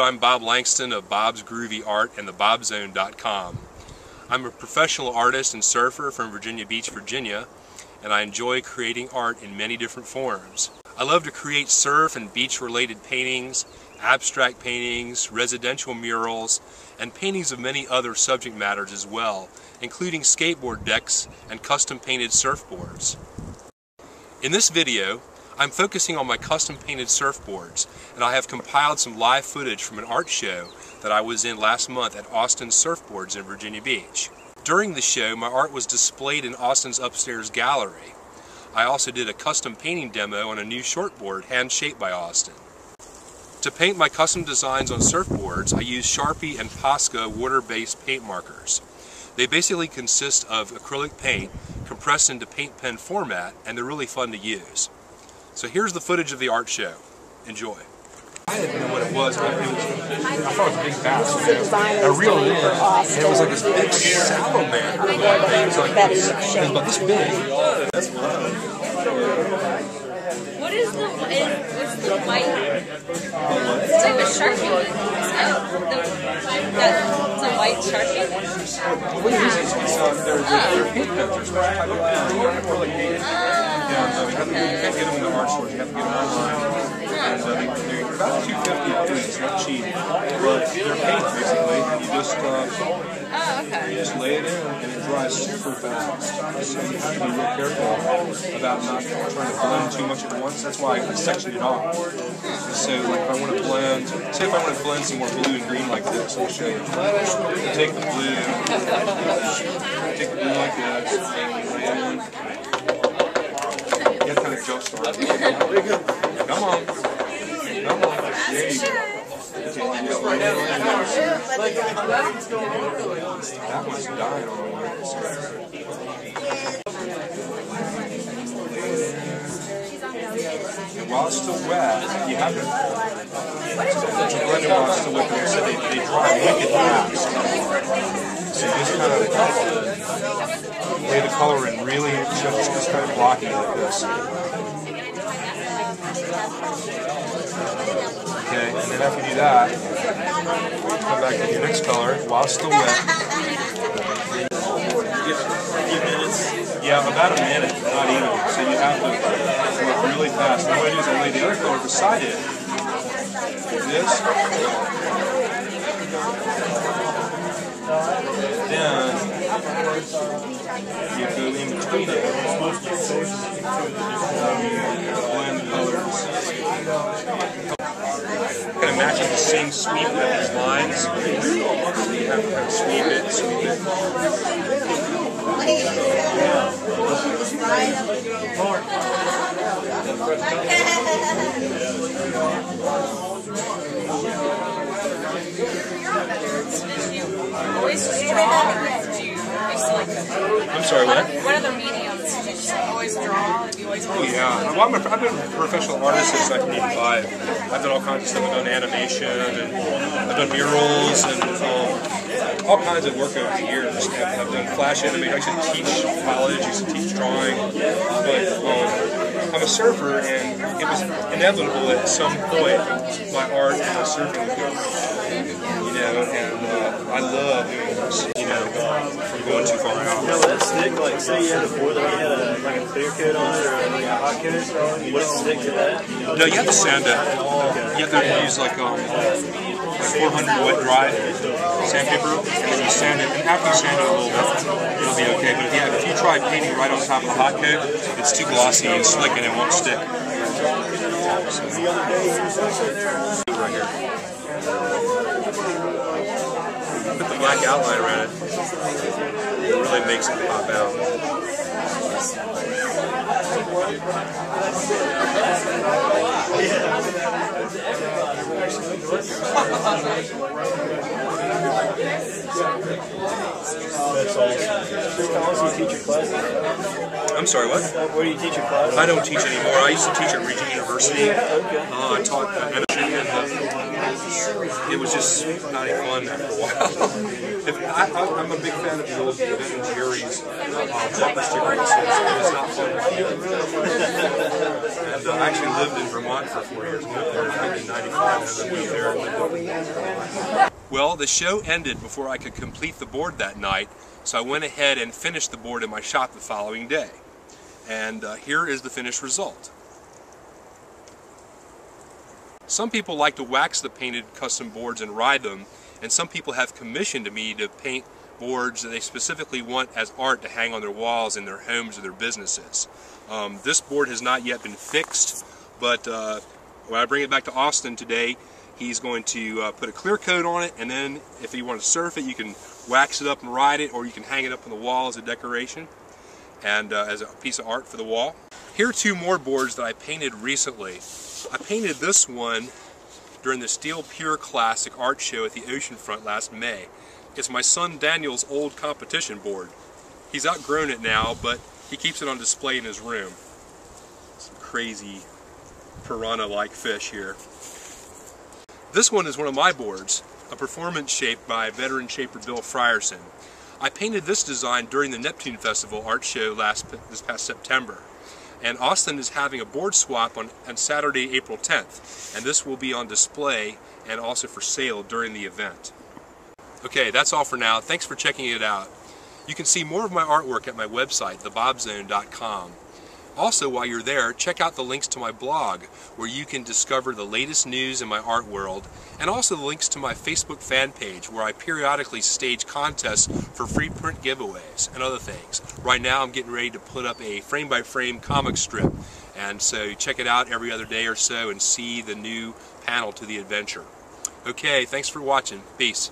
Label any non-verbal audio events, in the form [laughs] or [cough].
I'm Bob Langston of Bob's Groovy Art and thebobzone.com. I'm a professional artist and surfer from Virginia Beach, Virginia, and I enjoy creating art in many different forms. I love to create surf and beach related paintings, abstract paintings, residential murals, and paintings of many other subject matters as well, including skateboard decks and custom painted surfboards. In this video, I'm focusing on my custom painted surfboards, and I have compiled some live footage from an art show that I was in last month at Austin Surfboards in Virginia Beach. During the show, my art was displayed in Austin's upstairs gallery. I also did a custom painting demo on a new shortboard hand-shaped by Austin. To paint my custom designs on surfboards, I use Sharpie and Posca water-based paint markers. They basically consist of acrylic paint compressed into paint pen format, and they're really fun to use. So here's the footage of the art show. Enjoy. I didn't know what it was. I, it was, I thought it was a big bass. I reeled it in, and it was like this big salamander. It was like it was about this big. What is the what's the white? It's like a sharpie. Oh, the, that, it's a white sharpie. What it is, it's, it's, they're, they're paint pens. They're special type of pen. And uh, you, have to, you can't get them in the art stores. You have to get them online. And uh, they, they're about 250 a piece. It's not cheap. But they're paint, basically. You just, uh, Oh, okay. you just lay it in, and it dries super fast. So you have to be real careful about not trying to blend too much at once. That's why I sectioned it off. And so, like, if I want to blend, say if I want to blend some more blue and green like this, I'll show you. You take the blue, take the blue like this, lay it in. You have to kind of jump start. Come on. Come on. There you go. That one's dying on me. And while it's still wet, you have to blend it while it's still wet because they, they dry wicked fast. So you just kind of lay the color in really, just, just kind of blocking it like this. Okay, and then after you do that, come back to your next color while still wet. Yeah, about a minute, not even. So you have to work really fast. And what I do is I lay the other color beside it. Like this. Then you go in between it. Blend the colors. Kind of matching the same sweep of these lines. You have to kind of sweep it, sweep it. Always just draw, or do you used to like I'm sorry, what? what other mediums? Did you just always draw? Have you always Oh yeah, well, I'm a, I've been a professional artist since 1985. I've done all kinds of stuff. I've done animation and I've done murals and um, all kinds of work over the years. I've, I've done flash animation. I used to teach college. I used to teach drawing, but um, I'm a surfer, and it was inevitable at some point my art and my surfing would go. You know, and uh, I love doing. You know, from going too far out. You know, that stick, like, say you had a board that had a, like a clear coat on it or like a hot coat, would it stick to that? No, you have to sand it. You have to use like um, like 400 wet dry sandpaper, and then you sand it. And after you sand it a little bit, it'll be okay. But if you, if you try painting right on top of the hot coat, it's too glossy and slick, and it won't stick. Right here. Black outline around it. It really makes it pop out. That's awesome. How long do you teach your class? I'm sorry, what? Where do you teach your class? I don't teach anymore. I used to teach at Regent University. Uh, I taught uh, and uh, it was just not even fun after a while. [laughs] If, I, I'm a big fan of the old Ben and Jerry's uh, that says, "It's not fun. And uh, I actually lived in Vermont for four years. Moved there in 1995, and then moved there and lived over there. Well, the show ended before I could complete the board that night, so I went ahead and finished the board in my shop the following day. And uh, here is the finished result. Some people like to wax the painted custom boards and ride them, and some people have commissioned me to paint boards that they specifically want as art to hang on their walls in their homes or their businesses. Um, this board has not yet been fixed, but uh, when I bring it back to Austin today, he's going to uh, put a clear coat on it, and then if you want to surf it, you can wax it up and ride it, or you can hang it up on the wall as a decoration and uh, as a piece of art for the wall. Here are two more boards that I painted recently. I painted this one during the Steel Pier Classic art show at the Oceanfront last May. It's my son Daniel's old competition board. He's outgrown it now, but he keeps it on display in his room. Some crazy piranha-like fish here. This one is one of my boards, a performance shape by veteran shaper Bill Frierson. I painted this design during the Neptune Festival art show last this past September. And Austin is having a board swap on, on Saturday, April 10th. And this will be on display and also for sale during the event. Okay, that's all for now. Thanks for checking it out. You can see more of my artwork at my website, thebobzone.com. Also, while you're there, check out the links to my blog, where you can discover the latest news in my art world, and also the links to my Facebook fan page, where I periodically stage contests for free print giveaways and other things. Right now, I'm getting ready to put up a frame-by-frame -frame comic strip, and so check it out every other day or so and see the new panel to the adventure. Okay, thanks for watching. Peace.